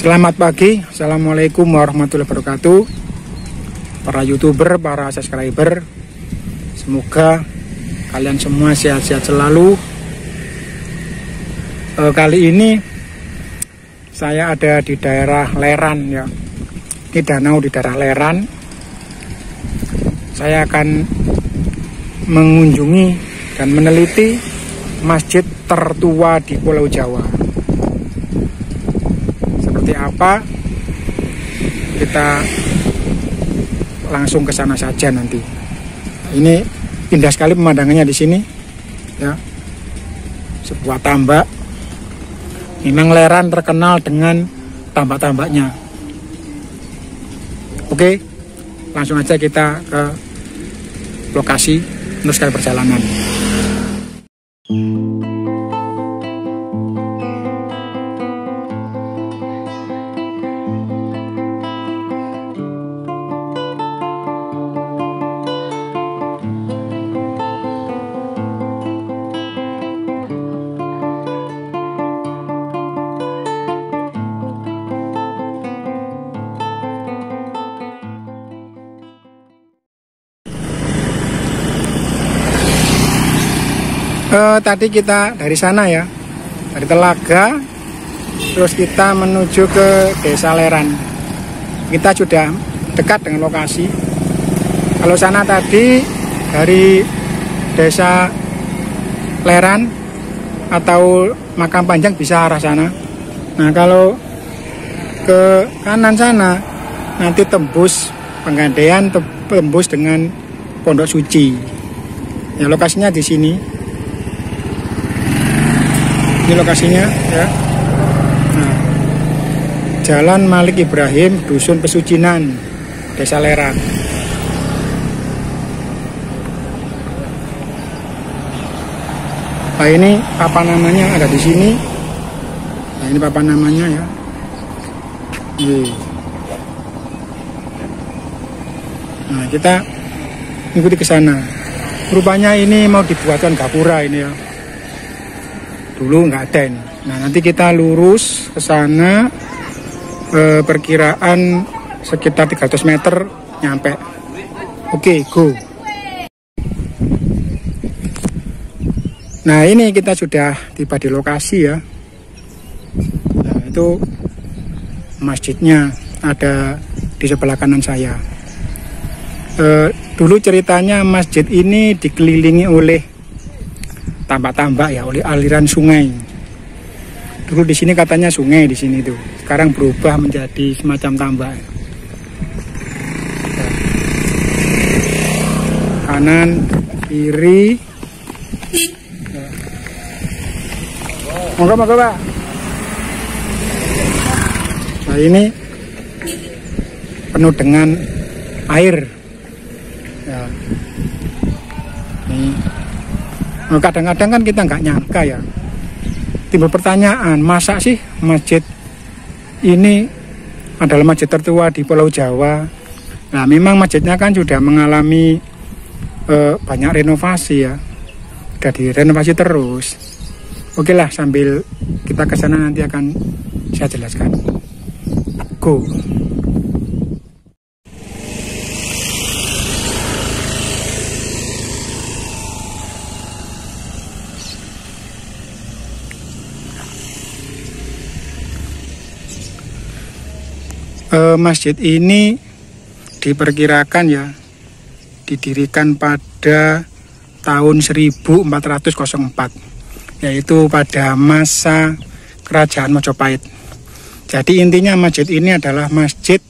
Selamat pagi, Assalamualaikum warahmatullahi wabarakatuh. Para youtuber, para subscriber Semoga kalian semua sehat-sehat selalu. E, Kali ini saya ada di daerah Leran ya. Ini danau di daerah Leran. Saya akan mengunjungi dan meneliti masjid tertua di Pulau Jawa seperti apa kita langsung ke sana saja nanti. Ini indah sekali pemandangannya di sini ya. Sebuah tambak. Memang Leran terkenal dengan tambak-tambaknya. Oke langsung aja kita ke lokasi sekali perjalanan uh, tadi kita dari sana ya dari Telaga terus kita menuju ke Desa Leran. Kita sudah dekat dengan lokasi. Kalau sana tadi dari Desa Leran atau Makam Panjang bisa arah sana. Nah kalau ke kanan sana nanti tembus Penggantian tembus dengan Pondok Suci. Ya lokasinya di sini ini lokasinya ya. Nah, Jalan Malik Ibrahim Dusun Pesucinan Desa Leran Nah ini apa namanya ada di sini. Nah ini apa namanya ya. Ini. Nah kita ikuti ke sana. Rupanya ini mau dibuatkan gapura ini ya dulu nggak ada ini. Nah nanti kita lurus ke sana e, perkiraan sekitar 300 meter nyampe. Oke, go. Nah ini kita sudah tiba di lokasi ya. Nah itu masjidnya ada di sebelah kanan saya. E, dulu ceritanya masjid ini dikelilingi oleh tambak-tambak ya oleh aliran sungai. Dulu di sini katanya sungai di sini tuh. Sekarang berubah menjadi semacam tambak. Kanan, kiri. Monggo, monggo, Pak. Nah, ini penuh dengan air. Ya. Kadang-kadang kan kita nggak nyangka ya. Timbul pertanyaan masa sih masjid ini adalah masjid tertua di Pulau Jawa? Nah memang masjidnya kan sudah mengalami eh, banyak renovasi ya. Sudah direnovasi terus. Oke lah sambil kita ke sana nanti akan saya jelaskan. Go uh, masjid ini diperkirakan ya didirikan pada tahun 1404 yaitu pada masa kerajaan Majapahit. Jadi intinya masjid ini adalah masjid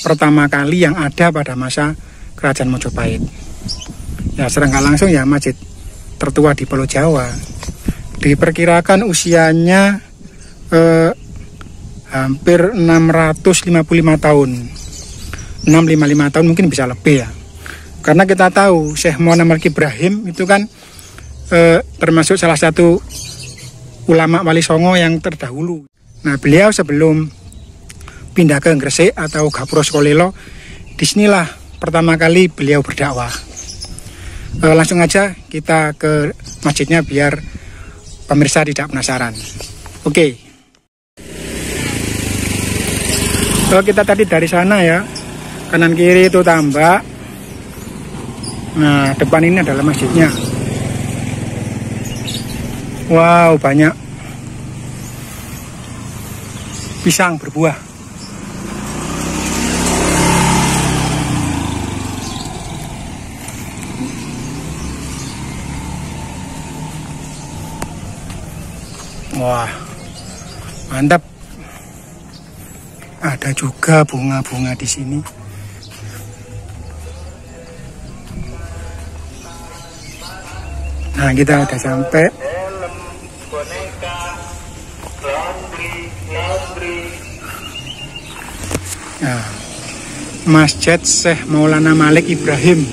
pertama kali yang ada pada masa kerajaan Majapahit. Ya serangga langsung ya masjid tertua di Pulau Jawa. Diperkirakan usianya eh, hampir 655 tahun. 655 tahun mungkin bisa lebih ya. Karena kita tahu Syekh Muhammad Ibrahim itu kan eh, termasuk salah satu ulama wali songo yang terdahulu. Nah beliau sebelum pindah ke Gresik atau Gapuro Sekolelo di sinilah pertama kali beliau berdakwah. Eh, langsung aja kita ke masjidnya biar pemirsa tidak penasaran. Oke. okay. Oh, kita tadi dari sana ya kanan kiri itu tambak. Nah depan ini adalah masjidnya. Wow banyak. Pisang berbuah. Wah mantap ada juga bunga-bunga di sini. Nah kita udah sampai. Nah, Masjid Syekh Maulana Malik Ibrahim.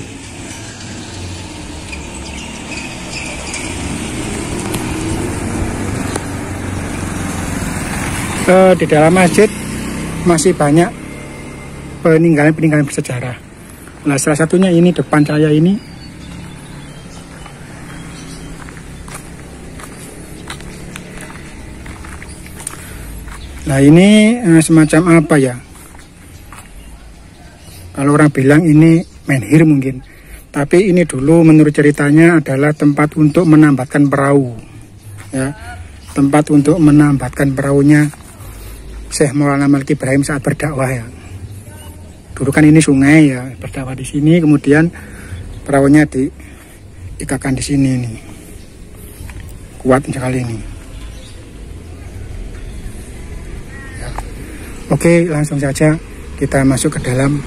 Uh, di dalam masjid masih banyak peninggalan-peninggalan bersejarah. Nah, salah satunya ini depan saya ini. Nah, ini eh, semacam apa ya? Kalau orang bilang ini menhir mungkin. Tapi ini dulu menurut ceritanya adalah tempat untuk menambatkan perahu. Ya, tempat untuk menambatkan perahunya Syekh Maulana Malik Ibrahim saat berdakwah ya. Dulu kan ini sungai ya, berdakwah di sini, kemudian perahunya diikatkan di sini ini. Kuat sekali ini. Ya. Oke, langsung saja kita masuk ke dalam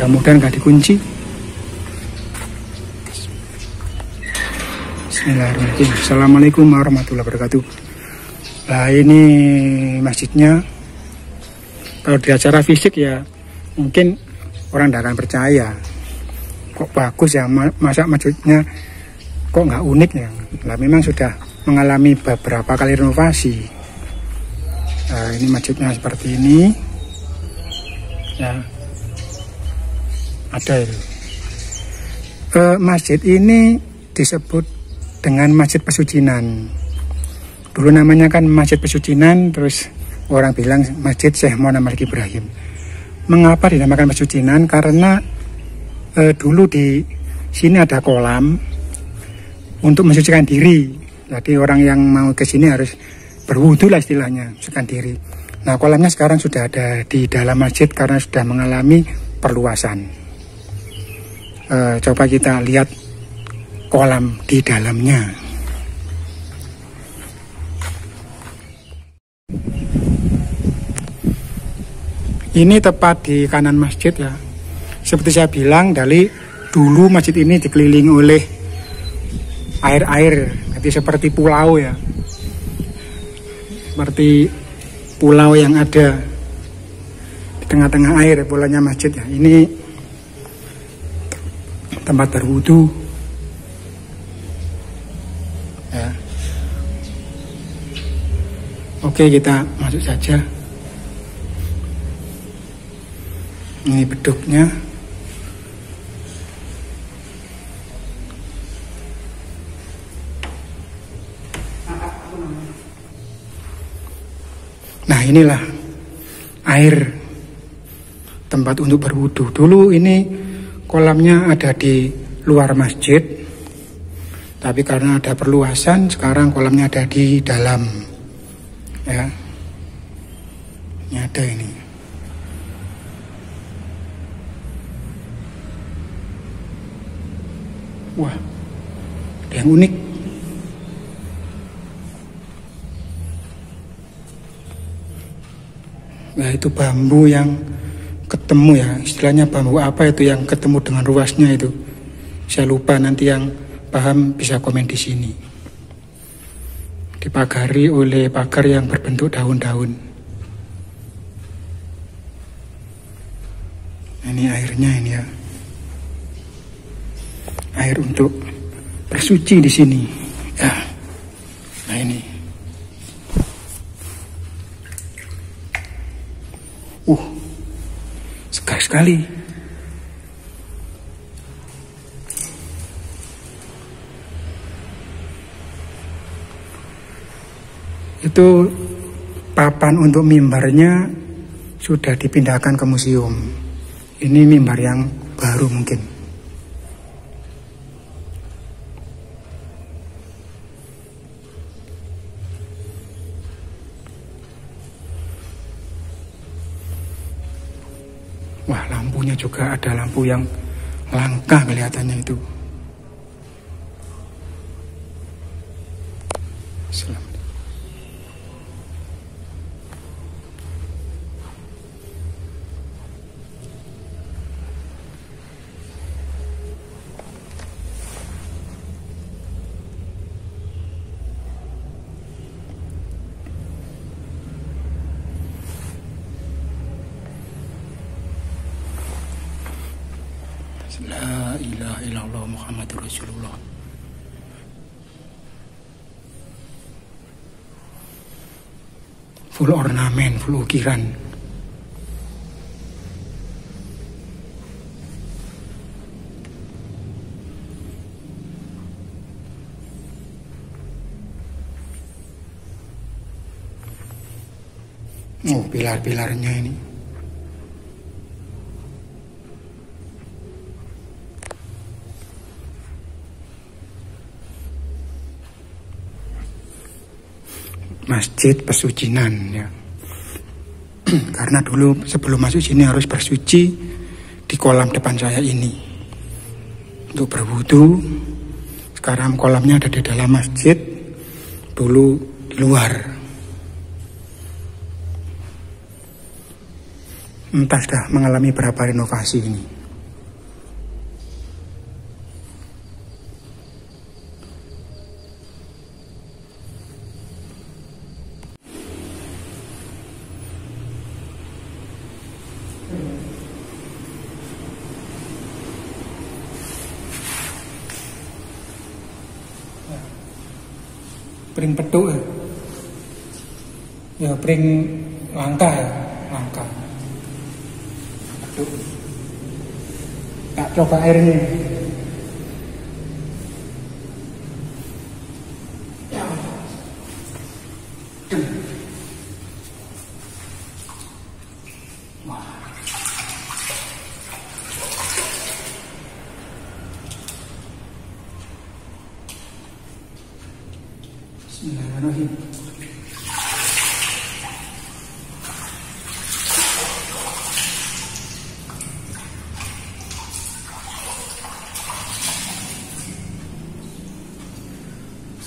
mudah-mudahan dikunci Bismillahirrahmanirrahim. Assalamualaikum warahmatullahi wabarakatuh. Nah ini masjidnya. Kalau di acara fisik ya mungkin orang tidak akan percaya. Kok bagus ya masa masjidnya kok nggak unik ya. Nah memang sudah mengalami beberapa kali renovasi. Nah, ini masjidnya seperti ini. Ya, ada itu. E, masjid ini disebut dengan Masjid Pesucinan. Dulu namanya kan Masjid Pesucinan, terus orang bilang Masjid Syekh Muhammad Ibrahim. Mengapa dinamakan Pesucinan? Karena e, dulu di sini ada kolam untuk mensucikan diri. Jadi orang yang mau ke sini harus berwudu lah istilahnya, mensucikan diri. Nah kolamnya sekarang sudah ada di dalam masjid karena sudah mengalami perluasan. E, coba kita lihat kolam di dalamnya. Ini tepat di kanan masjid ya. Seperti saya bilang dari dulu masjid ini dikelilingi oleh air-air, jadi seperti pulau ya. Seperti pulau yang ada di tengah-tengah air bolanya masjid ya. Ini tempat berwudu Oke kita masuk saja. Ini beduknya. Nah inilah air tempat untuk berwudu. Dulu ini kolamnya ada di luar masjid, tapi karena ada perluasan, sekarang kolamnya ada di dalam ya ini ada ini. Wah ada yang unik. Nah itu bambu yang ketemu ya. Istilahnya bambu apa itu yang ketemu dengan ruasnya itu? Saya lupa nanti yang paham bisa komen di sini. Dipagari oleh pagar yang berbentuk daun-daun. Ini airnya ini ya. Air untuk bersuci di sini. Ya. Nah ini. Uh, segar sekali. itu papan untuk mimbarnya sudah dipindahkan ke museum. Ini mimbar yang baru mungkin. Wah lampunya juga ada lampu yang langka kelihatannya itu. Selamat. La ilaha illallah Muhammadur Rasulullah. Full ornamen, full ukiran. Oh, pilar-pilarnya ini. Masjid pesucinan ya. Karena dulu sebelum masuk sini harus bersuci di kolam depan saya ini untuk berwudu. Sekarang kolamnya ada di dalam masjid, dulu di luar. Entah sudah mengalami berapa renovasi ini. Pring petuk ya. Ya pring langka ya, langka. Petuk. Tak coba airnya. Bismillahirrahmanirrahim. Keren.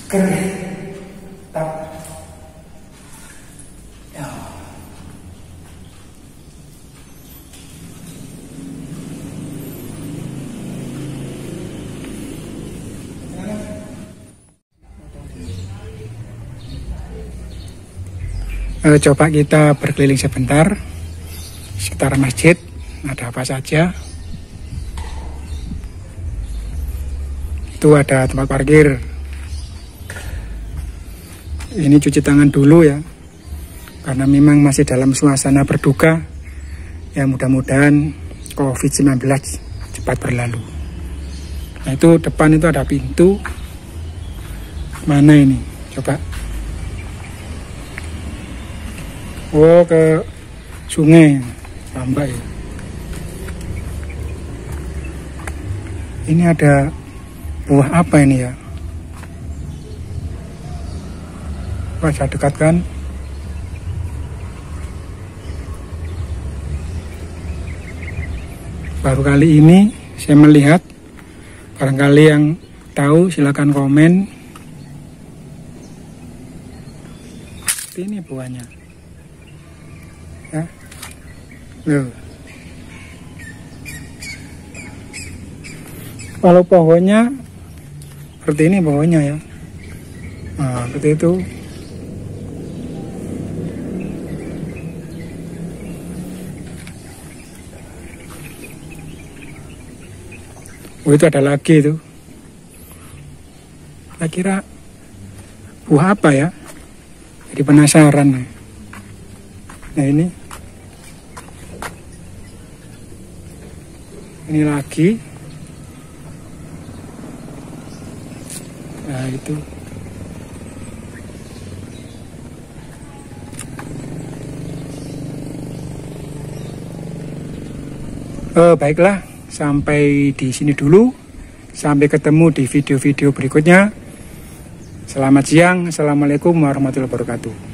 Tak. Eh, coba kita berkeliling sebentar sekitar masjid ada apa saja. Itu ada tempat parkir. Ini cuci tangan dulu ya karena memang masih dalam suasana berduka ya mudah-mudahan COVID-19 cepat berlalu. Nah itu depan itu ada pintu. Mana ini? Coba Oh ke sungai Tambak ya. Ini ada buah apa ini ya? Wah saya dekatkan. Baru kali ini saya melihat. Barangkali yang tahu silakan komen. Ini buahnya ya. Loh. Kalau pohonnya seperti ini pohonnya ya. Nah, seperti itu. Oh itu ada lagi itu. Saya kira buah apa ya? Jadi penasaran. Nah ini ini lagi. Nah itu. Eh, baiklah sampai di sini dulu. Sampai ketemu di video-video berikutnya. Selamat siang. Assalamualaikum warahmatullahi wabarakatuh.